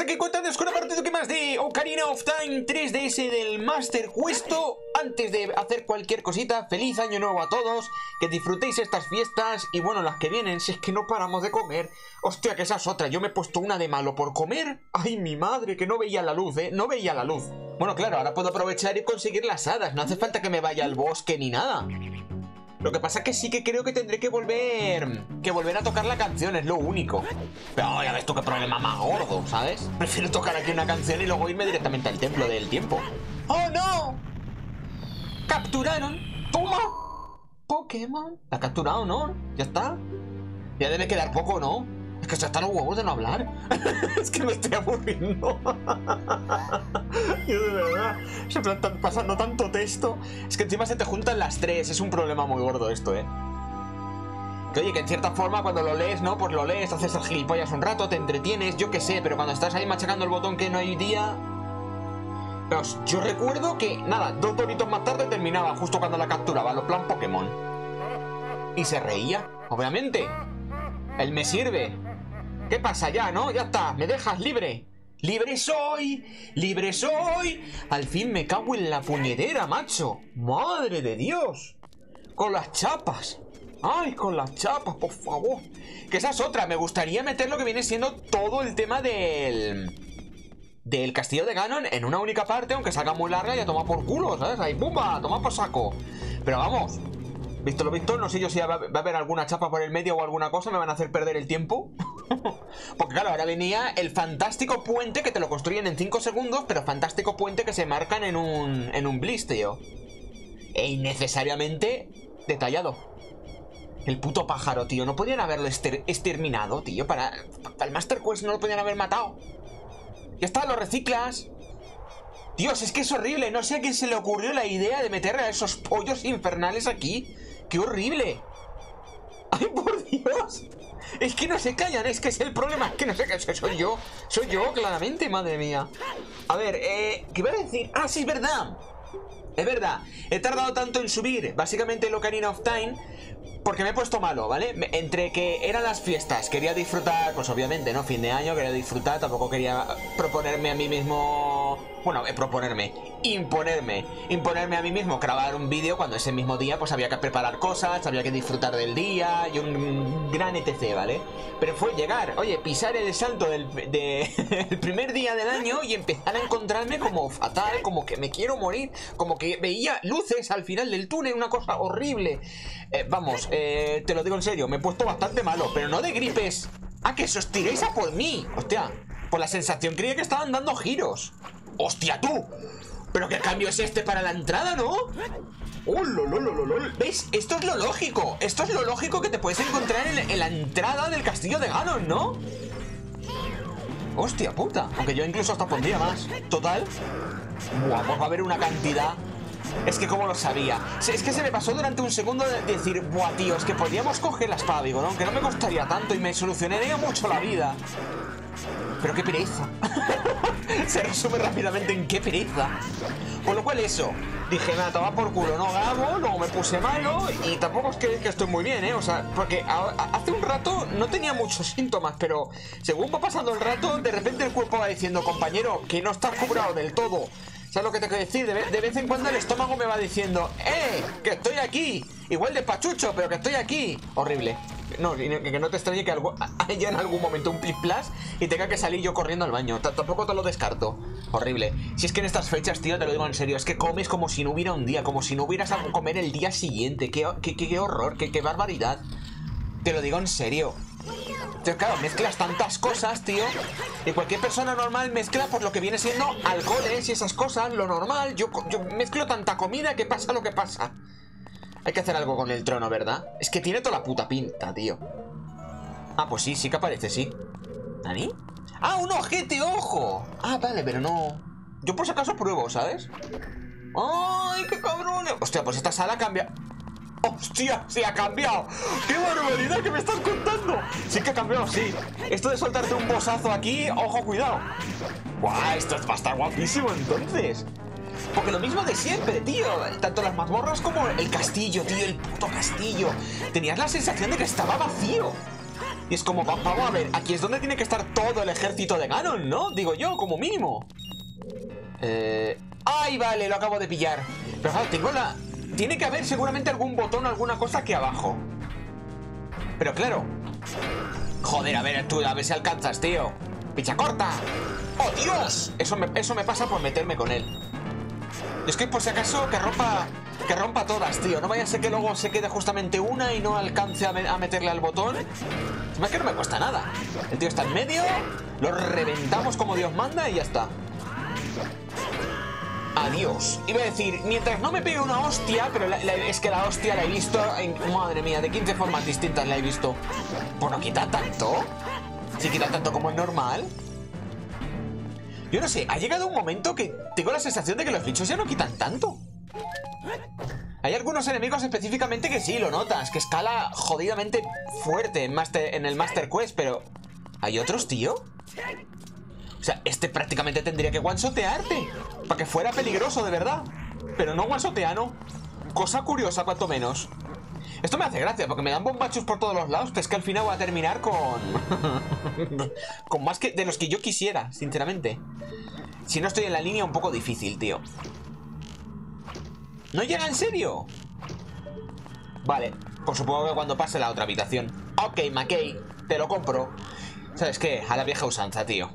aquí contándoos con un partido que más de Ocarina of Time 3DS del Master Cuesto. Antes de hacer cualquier cosita, feliz año nuevo a todos Que disfrutéis estas fiestas y bueno, las que vienen, si es que no paramos de comer. Hostia, que esa es otra, yo me he puesto una de malo por comer. Ay, mi madre, que no veía la luz, eh, no veía la luz. Bueno, claro, ahora puedo aprovechar y conseguir las hadas No hace falta que me vaya al bosque ni nada lo que pasa es que sí que creo que tendré que volver Que volver a tocar la canción, es lo único Pero ya ves tú qué problema más gordo, ¿sabes? Prefiero tocar aquí una canción y luego irme directamente al templo del tiempo ¡Oh, no! ¡Capturaron! ¡Toma! Pokémon ¿La ha capturado, no? ¿Ya está? Ya debe quedar poco, ¿no? Es que se están los huevos de no hablar. es que me estoy aburriendo. Yo de verdad. Se están pasando tanto texto. Es que encima se te juntan las tres. Es un problema muy gordo esto, ¿eh? Que oye, que en cierta forma cuando lo lees, ¿no? Pues lo lees, haces el gilipollas un rato, te entretienes, yo qué sé, pero cuando estás ahí machacando el botón que no hay día... Yo recuerdo que, nada, dos doritos más tarde terminaba justo cuando la capturaba, lo plan Pokémon. Y se reía, obviamente. Él me sirve. ¿Qué pasa ya, no? Ya está, me dejas libre. ¡Libre soy! ¡Libre soy! Al fin me cago en la puñetera, macho. ¡Madre de Dios! Con las chapas. ¡Ay, con las chapas, por favor! Que esa es otra. Me gustaría meter lo que viene siendo todo el tema del... Del castillo de Ganon en una única parte, aunque salga muy larga y a tomar por culo, ¿sabes? Ahí, ¡pumba! Toma por saco. Pero vamos, Visto lo visto, no sé yo si va, a haber alguna chapa por el medio o alguna cosa, me van a hacer perder el tiempo. Porque claro, ahora venía el fantástico puente que te lo construyen en 5 segundos, pero fantástico puente que se marcan en un, en un bliss, tío. E innecesariamente detallado. El puto pájaro, tío. No podían haberlo exterminado, tío. Para, para el Master Quest no lo podían haber matado. Ya está, lo reciclas. Dios, es que es horrible. No sé a quién se le ocurrió la idea de meter a esos pollos infernales aquí. ¡Qué horrible! ¡Ay, por Dios! Es que no se callan, es que es el problema. Es que no sé qué soy yo. Soy yo, claramente, madre mía. A ver, eh, ¿qué iba a decir? Ah, sí, es verdad. Es verdad. He tardado tanto en subir, básicamente, el Ocarina of Time porque me he puesto malo, ¿vale? Entre que eran las fiestas, quería disfrutar, pues obviamente, ¿no? Fin de año, quería disfrutar, tampoco quería proponerme a mí mismo... Bueno, eh, proponerme, imponerme, imponerme a mí mismo grabar un vídeo cuando ese mismo día pues había que preparar cosas, había que disfrutar del día y un gran etc, ¿vale? Pero fue llegar, oye, pisar el salto del primer día del año y empezar a encontrarme como fatal, como que me quiero morir, como que veía luces al final del túnel, una cosa horrible. Eh, vamos, eh, te lo digo en serio, me he puesto bastante malo, pero no de gripes. ¡Ah, que os tiréis a por mí! Hostia, por la sensación creía que estaban dando giros. ¡Hostia, tú! ¿Pero qué cambio es este para la entrada, no? ¡Oh, lo, ¿Ves? Esto es lo lógico. Esto es lo lógico que te puedes encontrar en, la entrada del castillo de Ganon, ¿no? Hostia puta. Aunque yo incluso hasta pondría más. Total. Buah, pues va a haber una cantidad es que como lo sabía. Es que se me pasó durante un segundo de decir, buah, tío, es que podríamos coger la espada, digo, ¿no? Que no me costaría tanto y me solucionaría mucho la vida. Pero qué pereza. se resume rápidamente en qué pereza. Con lo cual eso, dije, nada, toma por culo, no grabo, luego me puse malo y tampoco es que, que, estoy muy bien, ¿eh? O sea, porque hace un rato no tenía muchos síntomas, pero según va pasando el rato, de repente el cuerpo va diciendo, compañero, que no estás curado del todo. ¿Sabes lo que te quiero decir? De, vez en cuando el estómago me va diciendo ¡Eh! ¡Que estoy aquí! Igual de pachucho, pero que estoy aquí. Horrible. No, que no te extrañe que haya en algún momento un plis plas y tenga que salir yo corriendo al baño. tampoco te lo descarto. Horrible. Si es que en estas fechas, tío, te lo digo en serio, es que comes como si no hubiera un día, como si no hubieras algo comer el día siguiente. Qué, qué, horror, qué, qué barbaridad. Te lo digo en serio. Claro, mezclas tantas cosas, tío. Y cualquier persona normal mezcla por lo que viene siendo alcoholes y esas cosas, lo normal. Yo, yo mezclo tanta comida que pasa lo que pasa. Hay que hacer algo con el trono, ¿verdad? Es que tiene toda la puta pinta, tío. Ah, pues sí, sí que aparece, sí. ¿Nani? ¡Ah, un ojete, ojo! Ah, vale, pero no... Yo por si acaso pruebo, ¿sabes? ¡Ay, qué cabrón! Hostia, pues esta sala cambia... ¡Hostia! ¡Se ha cambiado! ¡Qué barbaridad que me estás contando! Sí que ha cambiado, sí. Esto de soltarte un bosazo aquí, ojo, cuidado. ¡Guau! Esto va a estar guapísimo entonces. Porque lo mismo de siempre, tío. Tanto las mazmorras como el castillo, tío, el puto castillo. Tenías la sensación de que estaba vacío. Y es como, vamos a ver, aquí es donde tiene que estar todo el ejército de Ganon, ¿no? Digo yo, como mínimo. Eh... ¡Ay, vale! Lo acabo de pillar. Pero claro, tengo la... Tiene que haber seguramente algún botón o alguna cosa aquí abajo. Pero claro. Joder, a ver, tú, a ver si alcanzas, tío. ¡Picha corta! ¡Oh, Dios! Eso eso me pasa por meterme con él. Es que por si acaso que rompa que rompa todas, tío. No vaya a ser que luego se quede justamente una y no alcance a, meterle al botón. Es que no me cuesta nada. El tío está en medio, lo reventamos como Dios manda y ya está. Adiós. Iba a decir, mientras no me pegue una hostia, pero es que la hostia la he visto en... Madre mía, de 15 formas distintas la he visto. Pues no quita tanto. Si quita tanto como es normal. Yo no sé, ha llegado un momento que tengo la sensación de que los bichos ya no quitan tanto. Hay algunos enemigos específicamente que sí, lo notas, que escala jodidamente fuerte en, el Master Quest, pero... ¿Hay otros, tío? O sea, este prácticamente tendría que one-shotearte Para que fuera peligroso, de verdad Pero no one-shoteano Cosa curiosa, cuanto menos Esto me hace gracia, porque me dan bombachos por todos los lados Pero es que al final voy a terminar con... con más que de los que yo quisiera, sinceramente. Si no estoy en la línea, un poco difícil, tío. ¿No llega en serio? Vale, pues supongo que cuando pase la otra habitación. Ok, McKay, te lo compro. ¿Sabes qué? A la vieja usanza, tío.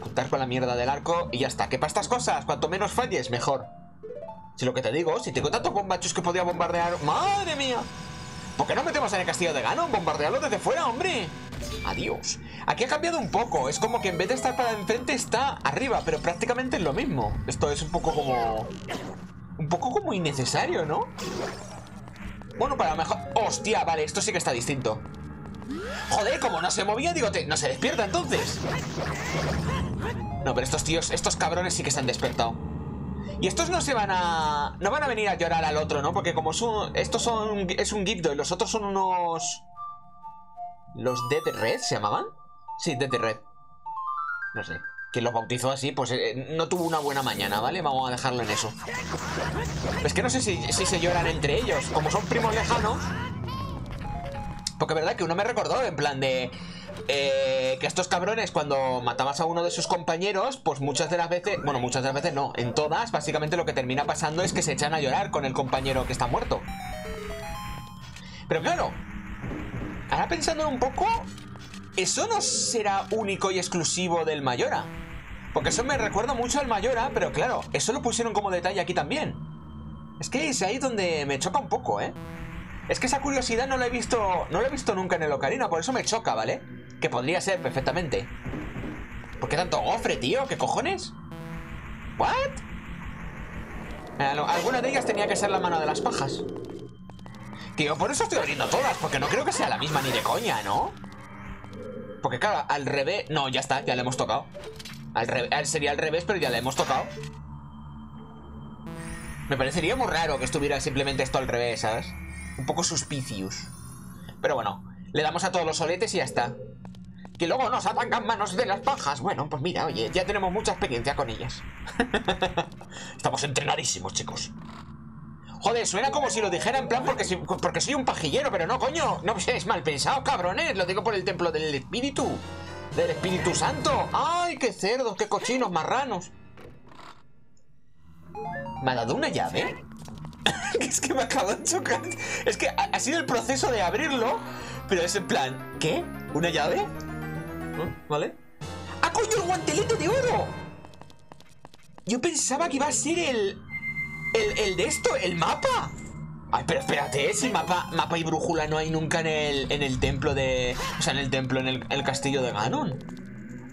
Juntar con la mierda del arco y ya está. Que para estas cosas, cuanto menos falles, mejor Si lo que te digo, si tengo tantos bombachos que podía bombardear ¡Madre mía! ¿Por qué no metemos en el castillo de Ganon? Bombardearlo desde fuera, hombre Adiós Aquí ha cambiado un poco Es como que en vez de estar para enfrente está arriba Pero prácticamente es lo mismo Esto es un poco como un poco como innecesario, ¿no? Bueno, para lo mejor... ¡Hostia! Vale, esto sí que está distinto Joder, como no se movía, digo, no se despierta entonces No, pero estos tíos, estos cabrones sí que se han despertado Y estos no se van a... No van a venir a llorar al otro, ¿no? Porque como son... Estos son... Es un Gipdo y los otros son unos... ¿Los Dead Red se llamaban? Sí, Dead Red No sé que los bautizó así, pues eh, no tuvo una buena mañana, ¿vale? Vamos a dejarlo en eso. Es que no sé si, se lloran entre ellos, como son primos lejanos. Porque verdad que uno me recordó, en plan de... Eh, que estos cabrones cuando matabas a uno de sus compañeros, pues muchas de las veces, bueno, muchas de las veces no, en todas, básicamente lo que termina pasando es que se echan a llorar con el compañero que está muerto. Pero claro, ahora pensando un poco, eso no será único y exclusivo del Mayora. Porque eso me recuerda mucho al Mayora, pero claro, eso lo pusieron como detalle aquí también. Es que es ahí donde me choca un poco, ¿eh? Es que esa curiosidad no la he visto, no la he visto nunca en el Ocarina, por eso me choca, ¿vale? Que podría ser perfectamente. ¿Por qué tanto gofre, tío? ¿Qué cojones? ¿What? Eh, alguna de ellas tenía que ser la mano de las pajas. Tío, por eso estoy abriendo todas, porque no creo que sea la misma ni de coña, ¿no? Porque claro, al revés... No, ya está, ya le hemos tocado. Al sería al revés, pero ya le hemos tocado. Me parecería muy raro que estuviera simplemente esto al revés, ¿sabes? Un poco suspicious. Pero bueno, le damos a todos los soletes y ya está. Que luego nos atacan manos de las pajas. Bueno, pues mira, oye, ya tenemos mucha experiencia con ellas. Estamos entrenadísimos, chicos. Joder, suena como si lo dijera en plan porque, porque soy un pajillero, pero no, coño. No es mal pensado, cabrones. Lo digo por el templo del espíritu. Del Espíritu Santo. ¡Ay, qué cerdos, qué cochinos, marranos! ¿Me ha dado una llave? es que me acabo de chocar. Es que ha, sido el proceso de abrirlo, pero es en plan, ¿qué? ¿Una llave? ¿Vale? ¡Ah, coño, el guantelete de oro! Yo pensaba que iba a ser el... El, el de esto, el mapa. Ay, pero espérate, si mapa, mapa y brújula no hay nunca en el, en el templo de... O sea, en el templo, en el, castillo de Ganon.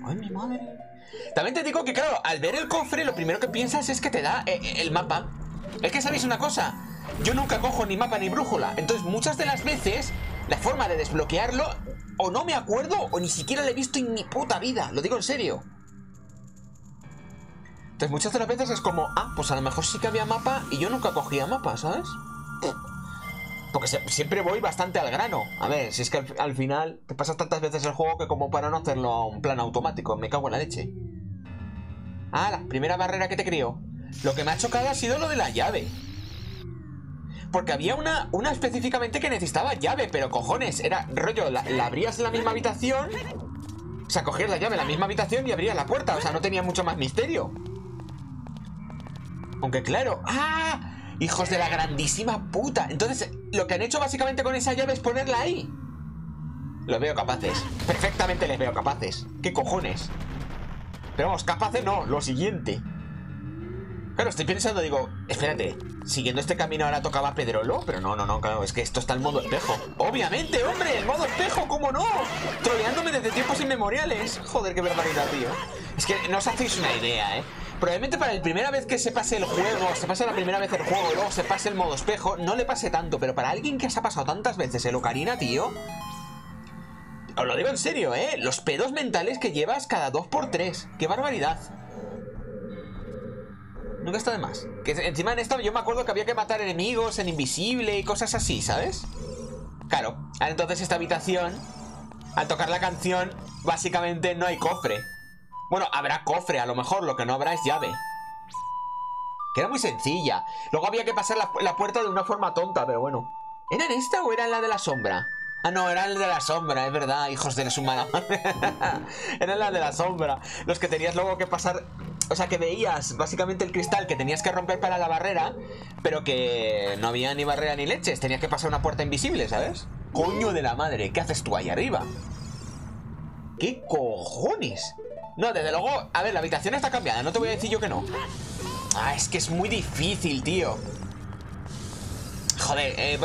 Ay, mi madre. También te digo que, claro, al ver el cofre, lo primero que piensas es que te da eh, eh, el mapa. Es que, ¿sabéis una cosa? Yo nunca cojo ni mapa ni brújula. Entonces, muchas de las veces, la forma de desbloquearlo, o no me acuerdo, o ni siquiera lo he visto en mi puta vida. Lo digo en serio. Entonces, muchas de las veces es como, ah, pues a lo mejor sí que había mapa y yo nunca cogía mapa, ¿sabes? Porque siempre voy bastante al grano. A ver, si es que al, final te pasas tantas veces el juego que como para no hacerlo a un plan automático. Me cago en la leche. Ah, la primera barrera que te crió. Lo que me ha chocado ha sido lo de la llave. Porque había una, una específicamente que necesitaba llave, pero cojones, era rollo, la, abrías en la misma habitación, o sea, cogías la llave en la misma habitación y abrías la puerta, o sea, no tenía mucho más misterio. Aunque claro, ¡ah! Hijos de la grandísima puta. Entonces, lo que han hecho básicamente con esa llave es ponerla ahí. Los veo capaces. Perfectamente les veo capaces. ¿Qué cojones? Pero vamos, capaces no, lo siguiente. Claro, estoy pensando, digo, espérate, siguiendo este camino ahora tocaba Pedrolo, pero no, no, no, claro, es que esto está en modo espejo. Obviamente, hombre, el modo espejo, ¿cómo no? Troleándome desde tiempos inmemoriales. Joder, qué barbaridad, tío. Es que no os hacéis una idea, ¿eh? Probablemente para la primera vez que se pase el juego, se pase la primera vez el juego luego se pase el modo espejo, no le pase tanto, pero para alguien que se ha pasado tantas veces el Ocarina, tío... Os lo digo en serio, ¿eh? Los pedos mentales que llevas cada 2x3. ¡Qué barbaridad! Nunca está de más. Que encima en esto yo me acuerdo que había que matar enemigos en invisible y cosas así, ¿sabes? Claro. Entonces esta habitación, al tocar la canción, básicamente no hay cofre. Bueno, habrá cofre, a lo mejor, lo que no habrá es llave. Que era muy sencilla. Luego había que pasar la, puerta de una forma tonta, pero bueno. ¿Era en esta o era en la de la sombra? Ah, no, era el de la sombra, es verdad, hijos de la sumada. era la de la sombra. Los que tenías luego que pasar o sea, que veías básicamente el cristal que tenías que romper para la barrera, pero que no había ni barrera ni leches. Tenías que pasar una puerta invisible, ¿sabes? Coño de la madre, ¿qué haces tú ahí arriba? ¿Qué cojones? No, desde luego, a ver, la habitación está cambiada, no te voy a decir yo que no. Ah, es que es muy difícil, tío. Joder, eh,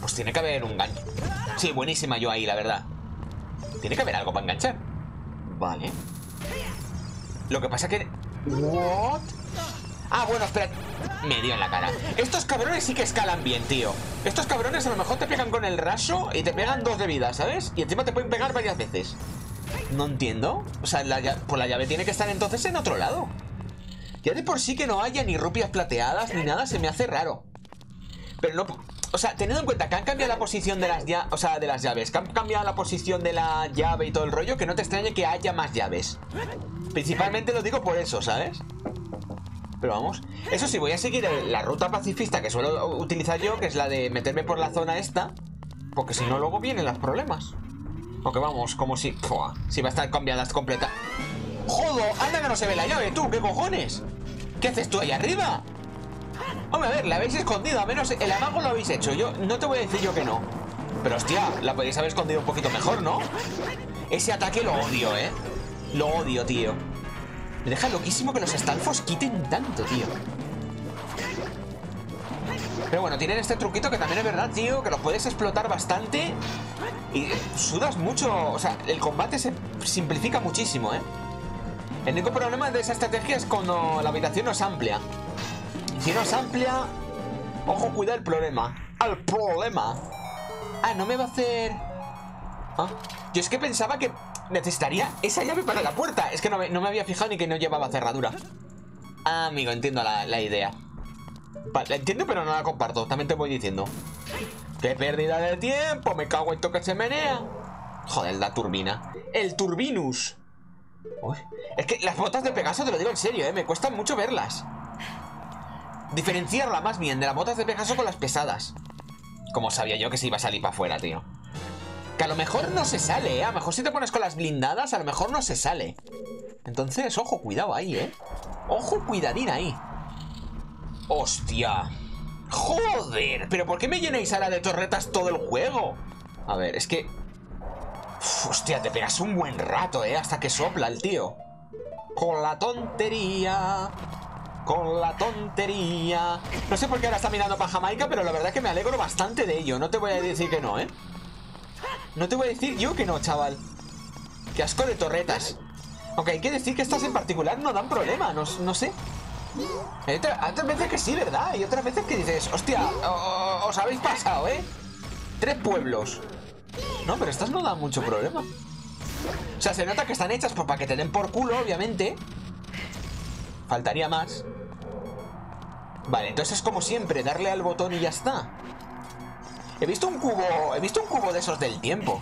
pues tiene que haber un gancho. Sí, buenísima yo ahí, la verdad. Tiene que haber algo para enganchar. Vale. Lo que pasa que... ¿What? Ah, bueno, espera. Me dio en la cara. Estos cabrones sí que escalan bien, tío. Estos cabrones a lo mejor te pegan con el raso y te pegan dos de vida, ¿sabes? Y encima te pueden pegar varias veces. No entiendo. O sea, la pues la llave tiene que estar entonces en otro lado. Ya de por sí que no haya ni rupias plateadas ni nada, se me hace raro. Pero no... O sea, teniendo en cuenta que han cambiado la posición de las, o sea, de las llaves, que han cambiado la posición de la llave y todo el rollo, que no te extrañe que haya más llaves. Principalmente lo digo por eso, ¿sabes? Pero vamos, eso sí, voy a seguir la ruta pacifista que suelo utilizar yo, que es la de meterme por la zona esta, porque si no luego vienen los problemas. Porque vamos, como si... si va a estar cambiada completa. ¡Jodo! ¡Anda que no se ve la llave, tú! ¿Qué cojones? ¿Qué haces tú ahí arriba? Hombre, a ver, la habéis escondido, a menos el amago lo habéis hecho. Yo no te voy a decir yo que no. Pero hostia, la podéis haber escondido un poquito mejor, ¿no? Ese ataque lo odio, ¿eh? Lo odio, tío. Me deja loquísimo que los estalfos quiten tanto, tío. Pero bueno, tienen este truquito que también es verdad, tío, que lo puedes explotar bastante y sudas mucho. O sea, el combate se simplifica muchísimo, ¿eh? El único problema de esa estrategia es cuando la habitación no es amplia. Si no es amplia, ojo, cuida el problema. ¡Al problema! Ah, no me va a hacer... ¿Ah? Yo es que pensaba que necesitaría esa llave para la puerta. Es que no me, había fijado ni que no llevaba cerradura. Ah, amigo, entiendo la, idea. la entiendo, pero no la comparto. También te voy diciendo. ¡Qué pérdida de tiempo! Me cago en toque que se menea. Joder, la turbina. El turbinus. es que las botas de Pegaso, te lo digo en serio, ¿eh? Me cuesta mucho verlas. Diferenciarla más bien de las botas de Pegaso con las pesadas. Como sabía yo que se iba a salir para afuera, tío. Que a lo mejor no se sale, ¿eh? A lo mejor si te pones con las blindadas, a lo mejor no se sale. Entonces, ojo, cuidado ahí, ¿eh? Ojo, cuidadín ahí. ¡Hostia! ¡Joder! ¿Pero por qué me llenáis ahora de torretas todo el juego? A ver, es que... hostia, te pegas un buen rato, ¿eh? Hasta que sopla el tío. Con la tontería... Con la tontería... No sé por qué ahora está mirando para Jamaica, pero la verdad es que me alegro bastante de ello. No te voy a decir que no, ¿eh? No te voy a decir yo que no, chaval. Qué asco de torretas. Aunque hay que decir que estas en particular no dan problema, no, sé. Hay otras veces que sí, ¿verdad? Y otras veces que dices, hostia, os habéis pasado, ¿eh? Tres pueblos. No, pero estas no dan mucho problema. O sea, se nota que están hechas para que te den por culo, obviamente. Faltaría más. Vale, entonces es como siempre, darle al botón y ya está. He visto un cubo, he visto un cubo de esos del tiempo.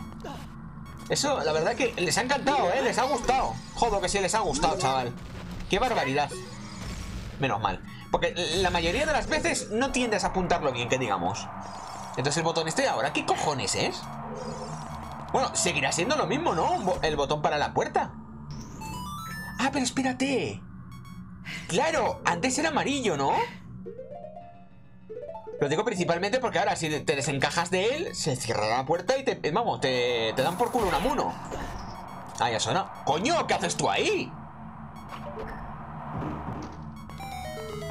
Eso, la verdad que les ha encantado, ¿eh? Les ha gustado. Jodo que sí les ha gustado, chaval. Qué barbaridad. Menos mal. Porque la mayoría de las veces no tiendes a apuntarlo bien, que digamos. Entonces el botón este ahora, ¿qué cojones es? Bueno, seguirá siendo lo mismo, ¿no? El botón para la puerta. Ah, pero espérate. Claro, antes era amarillo, ¿no? Lo digo principalmente porque ahora si te desencajas de él, se cierra la puerta y te, vamos, te, te dan por culo un amuno. Ah, ya suena. ¡Coño! ¿Qué haces tú ahí?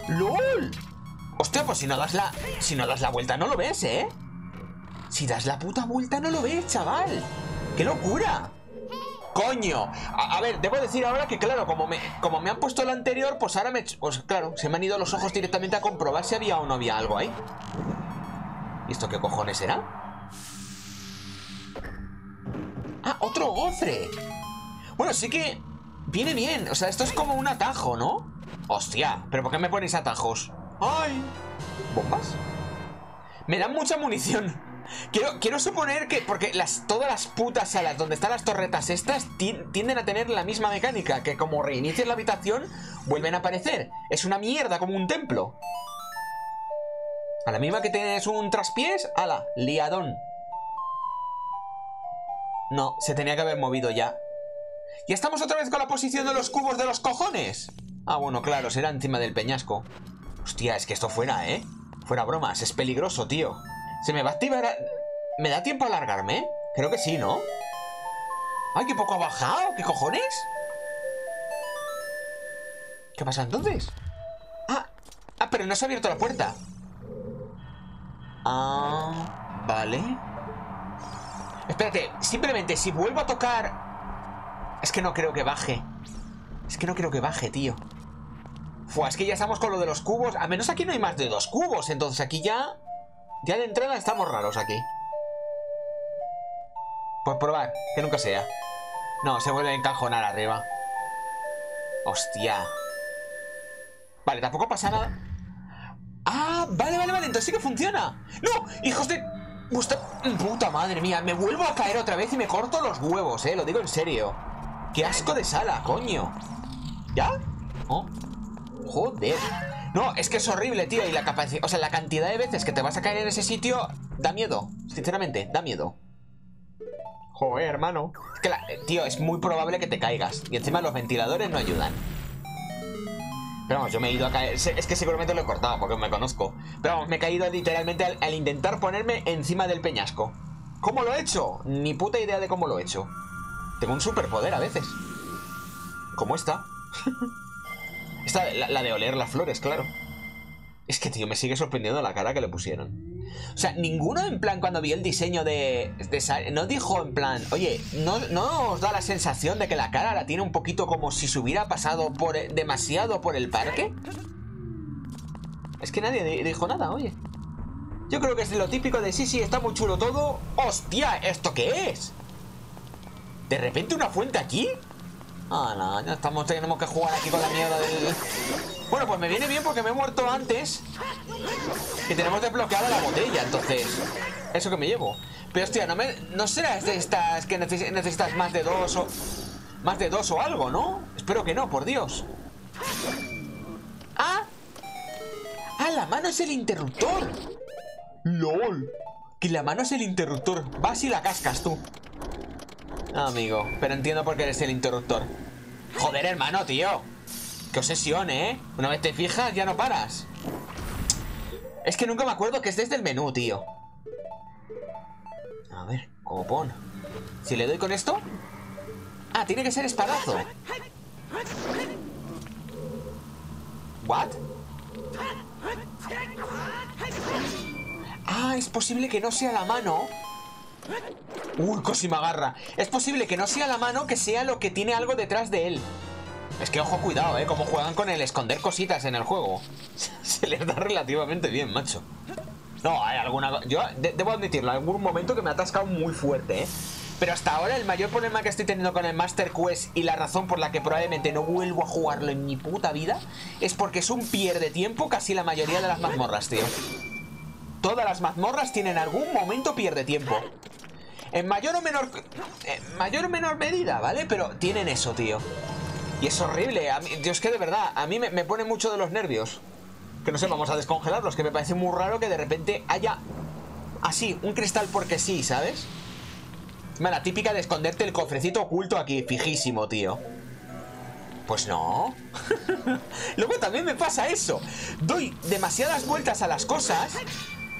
¡LOL! Hostia, pues si no das la... Si no das la vuelta no lo ves, ¿eh? Si das la puta vuelta no lo ves, chaval ¡Qué locura! ¡Coño! A, ver, debo decir ahora que claro, como me, como me han puesto el anterior Pues ahora me... Pues claro, se me han ido los ojos directamente a comprobar si había o no había algo ahí ¿Y esto qué cojones era? ¡Ah, otro gofre! Bueno, sí que... Viene bien, o sea, esto es como un atajo, ¿no? Hostia, ¿pero por qué me ponéis atajos? ¡Ay! ¿Bombas? Me dan mucha munición Quiero, suponer que... Porque todas las putas salas donde están las torretas estas Tienden a tener la misma mecánica Que como reinicias la habitación Vuelven a aparecer. Es una mierda como un templo. A la misma que tienes un traspiés Ala, liadón. No, se tenía que haber movido ya. ¿Y estamos otra vez con la posición de los cubos de los cojones? Ah, bueno, claro, será encima del peñasco. Hostia, es que esto fuera, ¿eh? Fuera bromas, es peligroso, tío ¿Se me va a activar? ¿Me da tiempo a alargarme? Creo que sí, ¿no? ¡Ay, qué poco ha bajado! ¿Qué cojones? ¿Qué pasa entonces? Ah, ah, pero no se ha abierto la puerta Ah, vale Espérate, simplemente si vuelvo a tocar Es que no creo que baje Es que no creo que baje, tío Fua, es que ya estamos con lo de los cubos A menos aquí no hay más de dos cubos Entonces aquí ya ya de entrada estamos raros aquí. Pues probar, que nunca sea. No, se vuelve a encajonar arriba. Hostia. Vale, tampoco pasa nada. Ah, vale, vale, vale, entonces sí que funciona. ¡No! ¡Hijos de... Puta madre mía, me vuelvo a caer otra vez y me corto los huevos, eh, lo digo en serio. ¡Qué asco de sala, coño! ¿Ya? ¿Oh? Joder. No, es que es horrible, tío. Y la capacidad. O sea, la cantidad de veces que te vas a caer en ese sitio da miedo. Sinceramente, da miedo. Joder, hermano. Es que, eh, tío, es muy probable que te caigas. Y encima los ventiladores no ayudan. Pero vamos, yo me he ido a caer. Es que seguramente lo he cortado porque me conozco. Pero vamos, me he caído literalmente al, al intentar ponerme encima del peñasco. ¿Cómo lo he hecho? Ni puta idea de cómo lo he hecho. Tengo un superpoder a veces. Como esta. Esta, la, de oler las flores, claro. Es que, tío, me sigue sorprendiendo la cara que le pusieron. O sea, ninguno en plan cuando vi el diseño de, no dijo en plan, oye, ¿no, ¿no os da la sensación de que la cara la tiene un poquito como si se hubiera pasado por demasiado por el parque? Es que nadie dijo nada, oye. Yo creo que es lo típico de sí, sí, está muy chulo todo. ¡Hostia! ¿Esto qué es? ¿De repente una fuente aquí? Ah, no, ya estamos, tenemos que jugar aquí con la mierda del... Bueno, pues me viene bien porque me he muerto antes Y tenemos desbloqueada la botella, entonces Eso que me llevo Pero hostia, no, me, no será de estas que necesitas más de dos o... Más de dos o algo, ¿no? Espero que no, por Dios ¡Ah! ¡Ah, la mano es el interruptor! ¡LOL! Que la mano es el interruptor Vas y la cascas tú Amigo, pero entiendo por qué eres el interruptor. Joder, hermano, tío. Qué obsesión, ¿eh? Una vez te fijas, ya no paras. Es que nunca me acuerdo que es desde el menú, tío. A ver, copón Si le doy con esto. Ah, tiene que ser espadazo. ¿What? Ah, es posible que no sea la mano Uy, casi me agarra. Es posible que no sea la mano, que sea lo que tiene algo detrás de él. Es que ojo, cuidado, ¿eh? Como juegan con el esconder cositas en el juego. Se les da relativamente bien, macho. No, hay alguna... Yo debo admitirlo, algún momento que me ha atascado muy fuerte, ¿eh? Pero hasta ahora el mayor problema que estoy teniendo con el Master Quest y la razón por la que probablemente no vuelvo a jugarlo en mi puta vida es porque es un pierde tiempo casi la mayoría de las mazmorras, tío. Todas las mazmorras tienen algún momento pierde tiempo. En mayor o menor... En mayor o menor medida, ¿vale? Pero tienen eso, tío. Y es horrible. A mí, Dios, que de verdad, a mí me, pone mucho de los nervios. Que no sé, vamos a descongelarlos, que me parece muy raro que de repente haya... Así, un cristal porque sí, ¿sabes? la típica de esconderte el cofrecito oculto aquí, fijísimo, tío. Pues no. Luego también me pasa eso. Doy demasiadas vueltas a las cosas.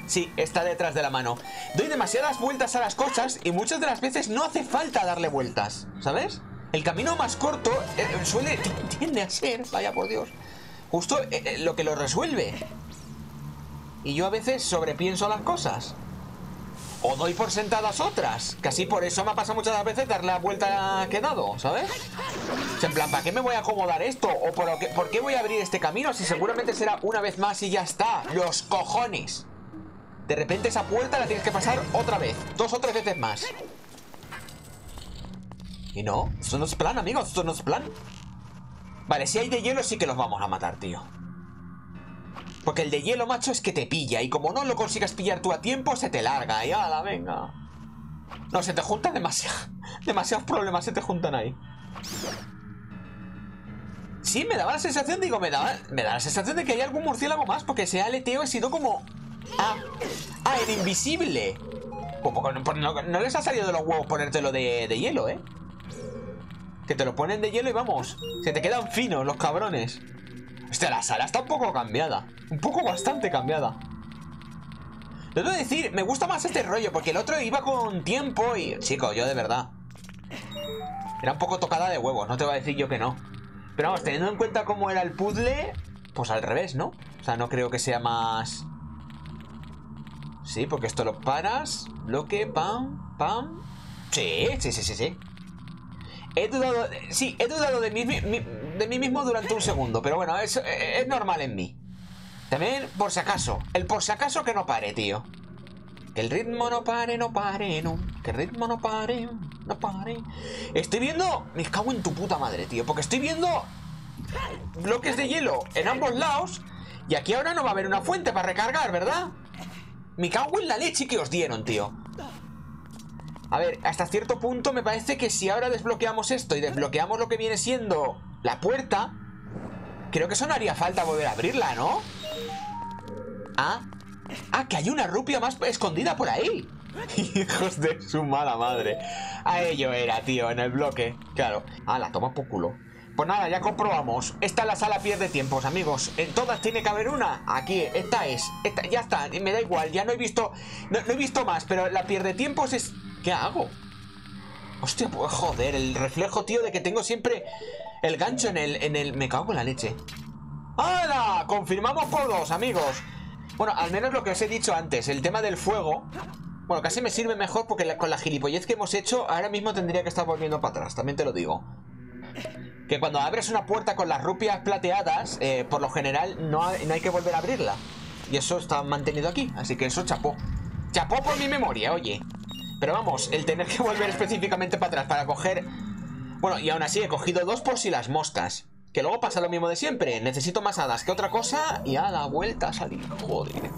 Sí, está detrás de la mano. Doy demasiadas vueltas a las cosas y muchas de las veces no hace falta darle vueltas, ¿sabes? El camino más corto eh, suele... tiende a ser, vaya por Dios, justo eh, eh, lo que lo resuelve. Y yo a veces sobrepienso las cosas o doy por sentadas otras. Casi por eso me ha pasado muchas veces darle la vuelta que he dado, ¿sabes? en plan, ¿para qué me voy a acomodar esto? ¿O por qué, por qué voy a abrir este camino si seguramente será una vez más y ya está? ¡Los cojones! De repente esa puerta la tienes que pasar otra vez. Dos o tres veces más. Y no, esto no es plan, amigos, esto no es plan. Vale, si hay de hielo sí que los vamos a matar, tío. Porque el de hielo, macho, es que te pilla. Y como no lo consigas pillar tú a tiempo, se te larga. Y ala, venga. No, se te juntan demasiado, demasiados problemas, se te juntan ahí. Sí, me daba la sensación, digo, me daba, me da la sensación de que hay algún murciélago más. Porque ese aleteo he sido como... Ah, ah, el invisible. Pues, pues, no, no, les ha salido de los huevos ponértelo de, de hielo, ¿eh? Que te lo ponen de hielo y vamos. Se te quedan finos los cabrones. Hostia, la sala está un poco cambiada. Un poco bastante cambiada. Debo decir, me gusta más este rollo, porque el otro iba con tiempo y... Chico, yo de verdad. Era un poco tocada de huevos, no te voy a decir yo que no. Pero vamos, teniendo en cuenta cómo era el puzzle, pues al revés, ¿no? O sea, no creo que sea más... Sí, porque esto lo paras, bloque, pam, pam... Sí, sí, sí, sí, sí. He dudado... Sí, he dudado de mí, mismo durante un segundo, pero bueno, es, es normal en mí. También, por si acaso. El por si acaso que no pare, tío. Que el ritmo no pare, no pare, no. Que el ritmo no pare, no pare. Estoy viendo... Me cago en tu puta madre, tío. Porque estoy viendo bloques de hielo en ambos lados. Y aquí ahora no va a haber una fuente para recargar, ¿verdad? Me cago en la leche que os dieron, tío. A ver, hasta cierto punto me parece que si ahora desbloqueamos esto y desbloqueamos lo que viene siendo la puerta, creo que eso no haría falta volver a abrirla, ¿no? Ah, ah, que hay una rupia más escondida por ahí. Hijos de su mala madre. A ello era, tío, en el bloque. Claro. Ah, la toma por culo. Pues nada, ya comprobamos. Esta es la sala pierde tiempos, amigos. En todas tiene que haber una. Aquí, esta es. ya está, me da igual. Ya no he visto. No, he visto más, pero la pierde tiempos es. ¿Qué hago? Hostia, pues joder, el reflejo, tío, de que tengo siempre el gancho en el. en el. Me cago en la leche. ¡Hala! Confirmamos por dos, amigos. Bueno, al menos lo que os he dicho antes, el tema del fuego. Bueno, casi me sirve mejor porque con la gilipollez que hemos hecho, ahora mismo tendría que estar volviendo para atrás, también te lo digo. Que cuando abres una puerta con las rupias plateadas, eh, por lo general no hay, no hay que volver a abrirla. Y eso está mantenido aquí, así que eso chapó. Chapó por mi memoria, oye. Pero vamos, el tener que volver específicamente para atrás para coger... Bueno, y aún así he cogido dos por si las moscas. Que luego pasa lo mismo de siempre. Necesito más hadas que otra cosa y a la vuelta a salir. Joder.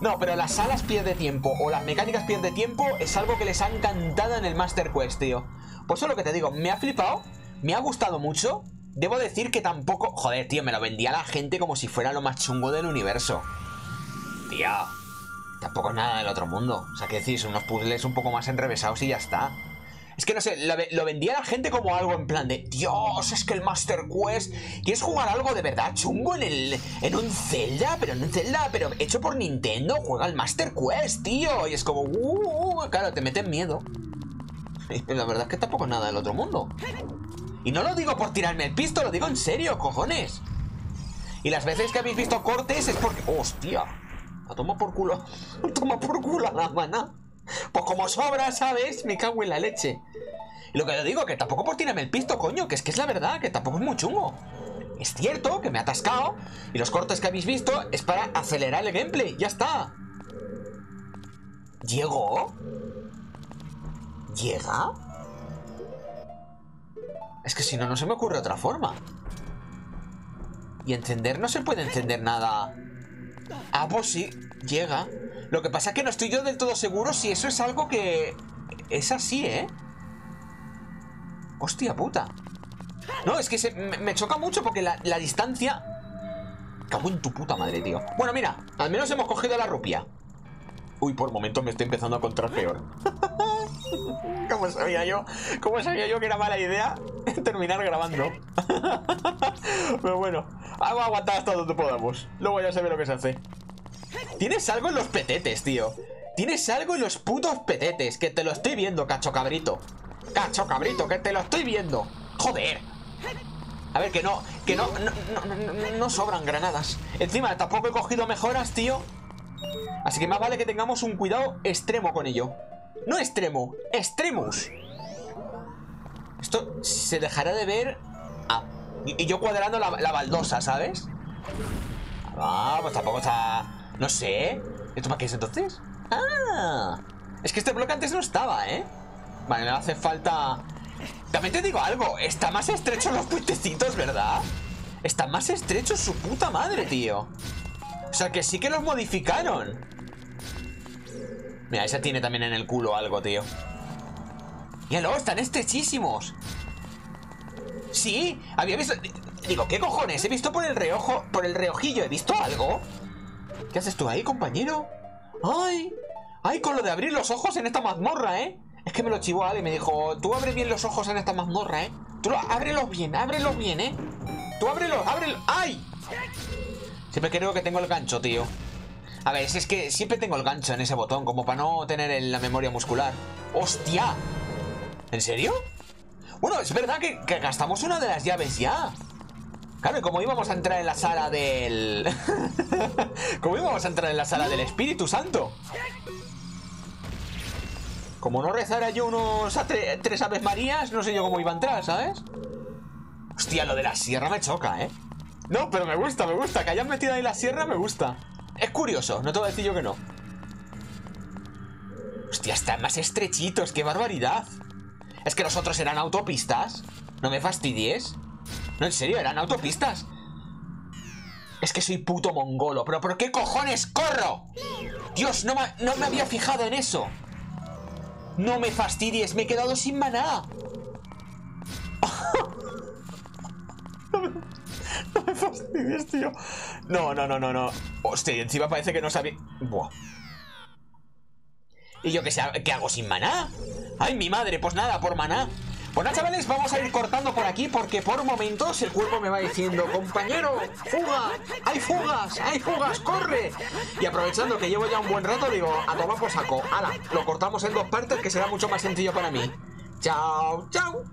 No, pero las salas pierde tiempo o las mecánicas pierde tiempo es algo que les ha encantado en el Master Quest, tío. Pues eso es lo que te digo. Me ha flipado. Me ha gustado mucho. Debo decir que tampoco... Joder, tío, me lo vendía la gente como si fuera lo más chungo del universo. Tío. Tampoco es nada del otro mundo. O sea, que decís, unos puzzles un poco más enrevesados y ya está. Es que no sé, lo, vendía la gente como algo en plan de Dios, es que el Master Quest ¿Quieres jugar algo de verdad chungo en el. en un Zelda? Pero en un Zelda, pero hecho por Nintendo, juega el Master Quest, tío. Y es como, uh, claro, te meten miedo. la verdad es que tampoco es nada del otro mundo. Y no lo digo por tirarme el pisto, lo digo en serio, cojones. Y las veces que habéis visto cortes es porque. ¡Hostia! La tomo por culo. Toma por culo a la mana. Pues como sobra, ¿sabes? Me cago en la leche. Y lo que yo digo, que tampoco por tirarme el pisto, coño, que es que es la verdad, que tampoco es muy chungo. Es cierto que me ha atascado y los cortes que habéis visto es para acelerar el gameplay, ya está. ¿Llegó? ¿Llega? Es que si no, no se me ocurre otra forma. Y encender no se puede encender nada. Ah, pues sí, llega. Lo que pasa es que no estoy yo del todo seguro si eso es algo que... Es así, ¿eh? Hostia puta. No, es que me, choca mucho porque la, distancia... cago en tu puta madre, tío. Bueno, mira, al menos hemos cogido la rupia. Uy, por momentos me estoy empezando a encontrar peor. ¿Cómo sabía yo? ¿Cómo sabía yo que era mala idea terminar grabando? Pero bueno, vamos a aguantar hasta donde podamos. Luego ya se ve lo que se hace. Tienes algo en los petetes, tío. Tienes algo en los putos petetes, que te lo estoy viendo, cacho cabrito. Cacho cabrito, que te lo estoy viendo. Joder. A ver, que no, que no, no, no, sobran granadas. Encima, tampoco he cogido mejoras, tío. Así que más vale que tengamos un cuidado extremo con ello. No extremo, extremus. Esto se dejará de ver... Y yo cuadrando la, baldosa, ¿sabes? Ah, pues tampoco está... No sé. ¿Esto para qué es entonces? Ah, es que este bloque antes no estaba, ¿eh? Vale, me hace falta... También te digo algo, está más estrecho los puentecitos, ¿verdad? Están más estrechos su puta madre, tío O sea que sí que los modificaron Mira, esa tiene también en el culo algo, tío Míralo, están estrechísimos Sí, había visto... Digo, ¿qué cojones? He visto por el reojo... Por el reojillo, ¿he visto algo? ¿Qué haces tú ahí, compañero? ¡Ay! ¡Ay, con lo de abrir los ojos en esta mazmorra, eh! Es que me lo chivó Ale y me dijo, tú abre bien los ojos en esta mazmorra, ¿eh? Tú lo, ábrelos bien, ábrelos bien, ¿eh? Tú ábrelos, ábrelos. ¡Ay! Siempre creo que tengo el gancho, tío. A ver, es que siempre tengo el gancho en ese botón, como para no tener en la memoria muscular. ¡Hostia! ¿En serio? Bueno, es verdad que, que gastamos una de las llaves ya. Claro, y como íbamos a entrar en la sala del... como íbamos a entrar en la sala del Espíritu Santo. Como no rezara yo unos tres aves marías, no sé yo cómo iba a entrar, ¿sabes? Hostia, lo de la sierra me choca, ¿eh? No, pero me gusta, me gusta. Que hayan metido ahí la sierra me gusta. Es curioso, no te voy a decir yo que no. Hostia, están más estrechitos, qué barbaridad. Es que los otros eran autopistas. No me fastidies. No, en serio, eran autopistas. Es que soy puto mongolo. Pero ¿por qué cojones corro? Dios, no no me había fijado en eso. No me fastidies, me he quedado sin maná. no me fastidies, tío. No, no, no, no, no. Hostia, encima parece que no sabía... Buah. ¿Y yo qué? ¿Qué hago sin maná? ¡Ay, mi madre! Pues nada, por maná. Bueno, chavales, vamos a ir cortando por aquí porque por momentos el cuerpo me va diciendo Compañero, fuga, hay fugas, hay fugas, corre Y aprovechando que llevo ya un buen rato digo, a tomar por saco Hala, lo cortamos en dos partes que será mucho más sencillo para mí Chao, chao